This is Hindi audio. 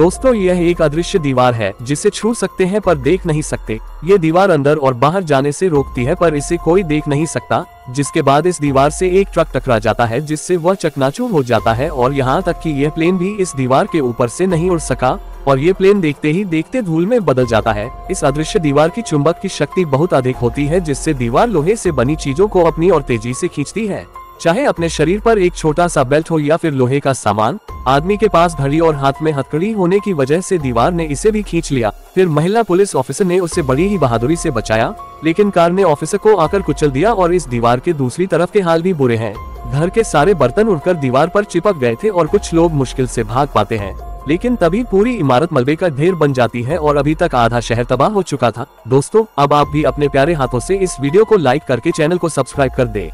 दोस्तों, यह एक अदृश्य दीवार है, जिसे छू सकते हैं पर देख नहीं सकते। ये दीवार अंदर और बाहर जाने से रोकती है पर इसे कोई देख नहीं सकता, जिसके बाद इस दीवार से एक ट्रक टकरा जाता है, जिससे वह चकनाचूर हो जाता है और यहाँ तक कि यह प्लेन भी इस दीवार के ऊपर से नहीं उड़ सका और ये प्लेन देखते ही देखते धूल में बदल जाता है। इस अदृश्य दीवार की चुंबक की शक्ति बहुत अधिक होती है, जिससे दीवार लोहे से बनी चीज़ों को अपनी और तेज़ी से खींचती है। चाहे अपने शरीर पर एक छोटा सा बेल्ट हो या फिर लोहे का सामान, आदमी के पास घड़ी और हाथ में हथकड़ी होने की वजह से दीवार ने इसे भी खींच लिया। फिर महिला पुलिस ऑफिसर ने उसे बड़ी ही बहादुरी से बचाया, लेकिन कार ने ऑफिसर को आकर कुचल दिया और इस दीवार के दूसरी तरफ़ के हाल भी बुरे हैं। घर के सारे बर्तन उड़कर दीवार पर चिपक गए थे और कुछ लोग मुश्किल से भाग पाते हैं। लेकिन तभी पूरी इमारत मलबे का ढेर बन जाती है और अभी तक आधा शहर तबाह हो चुका था। दोस्तों, अब आप भी अपने प्यारे हाथों से इस वीडियो को लाइक करके चैनल को सब्सक्राइब कर दे।